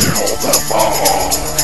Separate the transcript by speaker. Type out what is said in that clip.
Speaker 1: Kill them all.